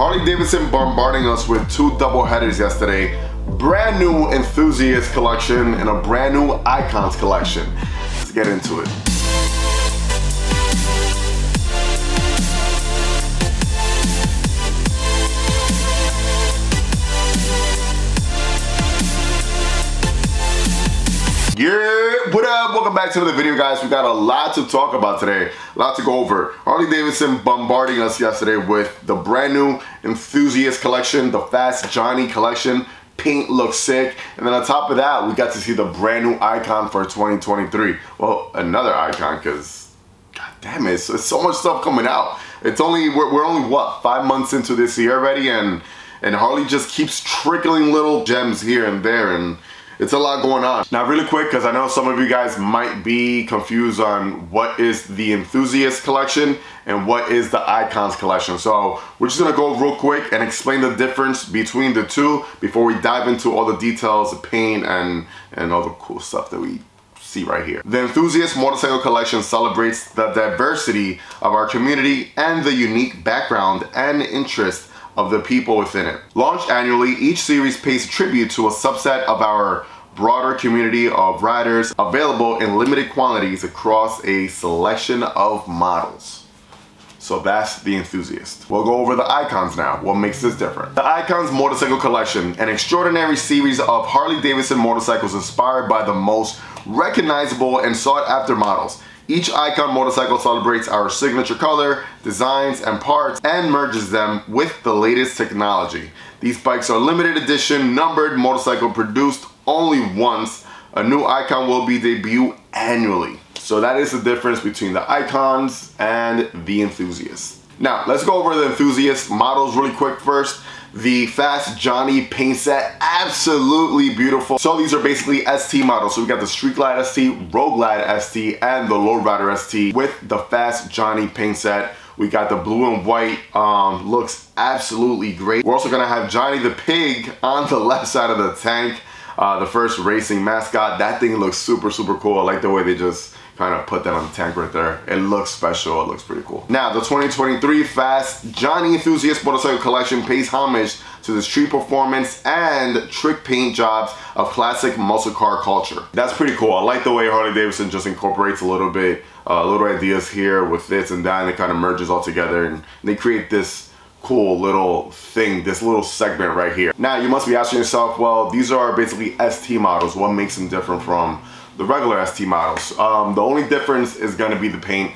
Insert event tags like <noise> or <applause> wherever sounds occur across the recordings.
Harley Davidson bombarding us with two double headers yesterday. Brand new enthusiast collection and a brand new icons collection. Let's get into it. Welcome back to the video, guys. We got a lot to talk about today, a lot to go over. Harley Davidson bombarding us yesterday with the brand new Enthusiast collection, the Fast Johnnie collection. Paint looks sick. And then on top of that, we got to see the brand new icon for 2023. Well, another icon, because god damn it, it's, so much stuff coming out. It's only, we're, we're only, what, five months into this year already? And, and Harley just keeps trickling little gems here and there. And it's a lot going on. Now really quick, because I know some of you guys might be confused on what is the Enthusiast collection and what is the Icons collection. So we're just gonna go real quick and explain the difference between the two before we dive into all the details, the paint, and, and all the cool stuff that we see right here. The Enthusiast Motorcycle Collection celebrates the diversity of our community and the unique background and interest of the people within it. Launched annually, each series pays tribute to a subset of our broader community of riders available in limited quantities across a selection of models. So that's the enthusiast. We'll go over the icons now. What makes this different? The Icons Motorcycle Collection, an extraordinary series of Harley Davidson motorcycles inspired by the most recognizable and sought after models. Each Icon motorcycle celebrates our signature color, designs, and parts and merges them with the latest technology. These bikes are limited edition, numbered motorcycle produced only once. A new Icon will be debuted annually. So that is the difference between the Icons and the Enthusiasts. Now, let's go over the Enthusiast models really quick first the Fast Johnnie paint set. Absolutely beautiful. So these are basically ST models. So we got the Street Glide ST, Road Glide ST, and the Lowrider ST with the Fast Johnnie paint set. We got the blue and white, um, looks absolutely great. We're also gonna have Johnny the Pig on the <laughs> left side of the tank. Uh, the first racing mascot. That thing looks super, super cool. I like the way they just kind of put that on the tank right there. It looks special, it looks pretty cool. Now, the 2023 Fast Johnnie Enthusiast Motorcycle Collection pays homage to the street performance and trick paint jobs of classic muscle car culture. That's pretty cool. I like the way Harley Davidson just incorporates a little bit, uh, little ideas here with this and that, and it kind of merges all together, and they create this cool little thing, this little segment right here. Now, you must be asking yourself, well, these are basically ST models. What makes them different from the regular ST models. Um, the only difference is gonna be the paint.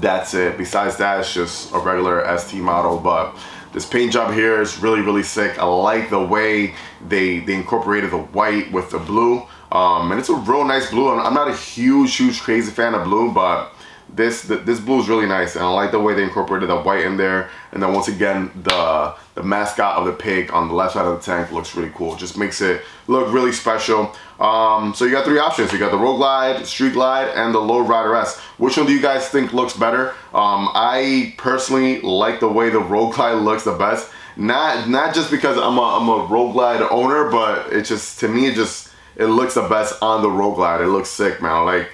That's it. Besides that, it's just a regular ST model. But this paint job here is really, really sick. I like the way they, they incorporated the white with the blue. Um, and it's a real nice blue. I'm not a huge, huge crazy fan of blue, but this this blue is really nice and I like the way they incorporated the white in there and then once again the the mascot of the pig on the left side of the tank looks really cool. Just makes it look really special. Um, so you got three options. You got the road glide street glide and the low rider s. Which one do you guys think looks better? Um, I personally like the way the road glide looks the best. Not not just because I'm a, I'm a road glide owner but it just to me it just it looks the best on the road glide. It looks sick man. Like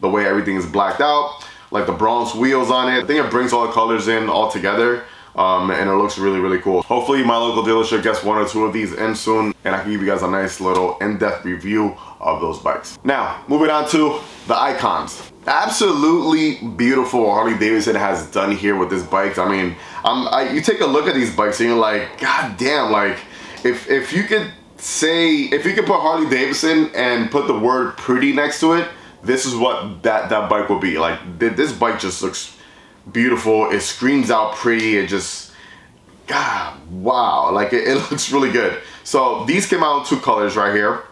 the way everything is blacked out like the bronze wheels on it. I think it brings all the colors in all together. Um, and it looks really, really cool. Hopefully my local dealership gets one or two of these in soon and I can give you guys a nice little in-depth review of those bikes. Now, moving on to the icons. Absolutely beautiful Harley Davidson has done here with this bike. I mean, I, you take a look at these bikes and you're like, God damn, like if, if you could say, if you could put Harley Davidson and put the word pretty next to it, this is what that, that bike will be. Like, this bike just looks beautiful. It screams out pretty. It just, God, wow. Like, it, <laughs> it looks really good. So, these came out in two colors right here.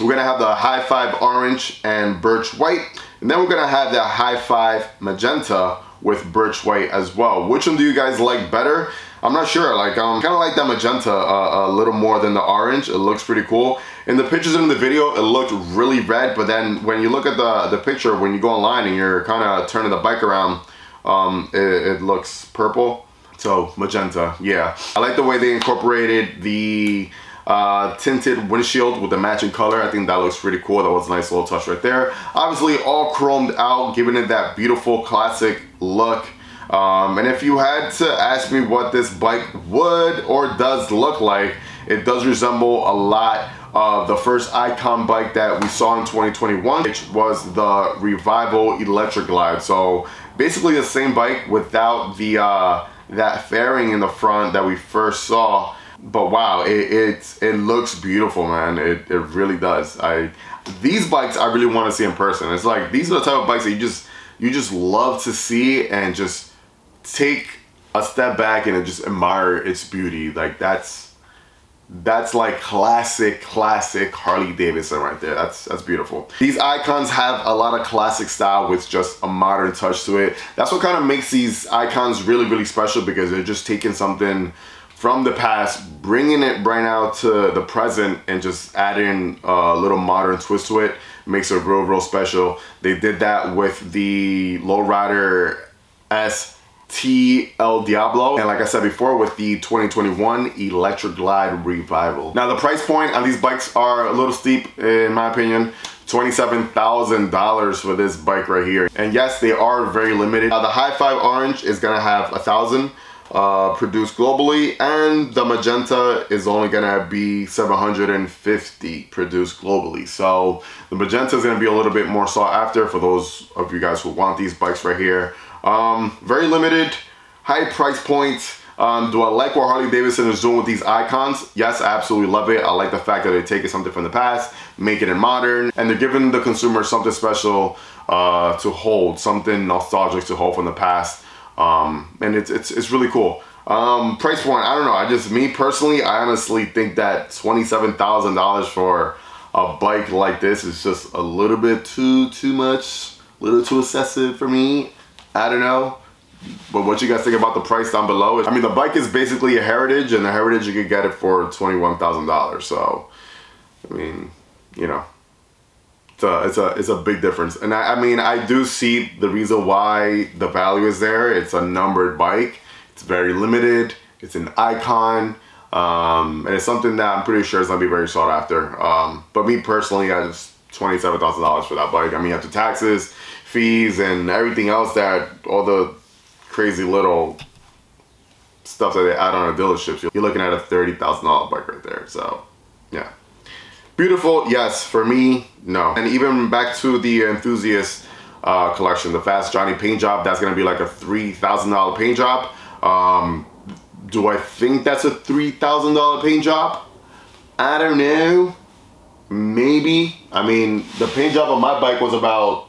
We're gonna have the High Five Orange and Birch White. And then we're gonna have the High Five Magenta with Birch White as well. Which one do you guys like better? I'm not sure, like, I um, kind of like that magenta uh, a little more than the orange. It looks pretty cool. In the pictures in the video, it looked really red, but then when you look at the, the picture, when you go online and you're kind of turning the bike around, um, it, it looks purple. So, magenta, yeah. I like the way they incorporated the uh, tinted windshield with the matching color. I think that looks pretty cool. That was a nice little touch right there. Obviously all chromed out, giving it that beautiful classic look. Um, and if you had to ask me what this bike would or does look like, it does resemble a lot of the first Icon bike that we saw in 2021, which was the Revival Electric Glide. So basically the same bike without the uh, that fairing in the front that we first saw. But wow, it, it, it looks beautiful, man. It, it really does. I These bikes I really want to see in person. It's like, these are the type of bikes that you just, you just love to see and just take a step back and just admire its beauty. Like that's that's like classic, classic Harley Davidson right there. That's that's beautiful. These icons have a lot of classic style with just a modern touch to it. That's what kind of makes these icons really, really special because they're just taking something from the past, bringing it right now to the present and just adding a little modern twist to it makes it real, real special. They did that with the Lowrider S T El Diablo. And like I said before, with the 2021 Electric Glide Revival. Now the price point on these bikes are a little steep in my opinion. $27,000 for this bike right here. And yes, they are very limited. Now the High Five Orange is gonna have a thousand uh, produced globally and the magenta is only gonna be 750 produced globally so the magenta is gonna be a little bit more sought after for those of you guys who want these bikes right here um, very limited, high price point. Um, do I like what Harley Davidson is doing with these icons? Yes, I absolutely love it. I like the fact that they're taking something from the past, making it modern, and they're giving the consumer something special uh, to hold, something nostalgic to hold from the past. Um, and it's, it's, it's really cool. Um, price point, I don't know. I just, me personally, I honestly think that $27,000 for a bike like this is just a little bit too, too much, a little too excessive for me. I don't know. But what you guys think about the price down below? I mean, the bike is basically a Heritage, and the Heritage you could get it for $21,000. So, I mean, you know, it's a, it's a, it's a big difference. And I, I mean, I do see the reason why the value is there. It's a numbered bike. It's very limited. It's an icon. Um, and it's something that I'm pretty sure is gonna be very sought after. Um, but me personally, I just $27,000 for that bike. I mean, after taxes, fees, and everything else that all the crazy little stuff that they add on a dealership. You're looking at a $30,000 bike right there. So, yeah. Beautiful, yes. For me, no. And even back to the enthusiast uh, collection, the Fast Johnnie paint job, that's gonna be like a $3,000 paint job. Um, do I think that's a $3,000 paint job? I don't know. Maybe. I mean, the paint job on my bike was about,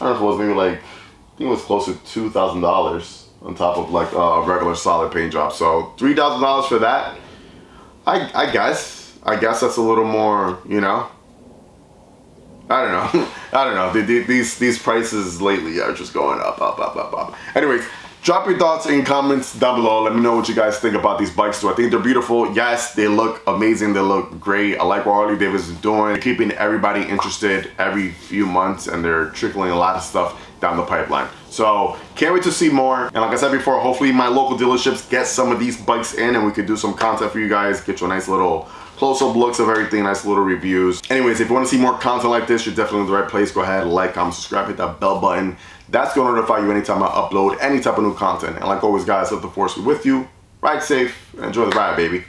I don't know if it was maybe like, I think it was close to $2,000 on top of like a regular solid paint job. So $3,000 for that, I, I guess. I guess that's a little more, you know. I don't know. <laughs> I don't know. These these prices lately are just going up, up, up, up, up. Anyways, Drop your thoughts in comments down below. Let me know what you guys think about these bikes. Do I think they're beautiful? Yes, they look amazing. They look great. I like what Harley Davidson is doing. They're keeping everybody interested every few months and they're trickling a lot of stuff down the pipeline. So can't wait to see more. And like I said before, hopefully my local dealerships get some of these bikes in and we could do some content for you guys, get you a nice little close-up looks of everything, nice little reviews. Anyways, if you want to see more content like this, you're definitely in the right place. Go ahead, like, comment, subscribe, hit that bell button. That's going to notify you anytime I upload any type of new content. And like always, guys, let the force be with you. Ride safe enjoy the ride, baby.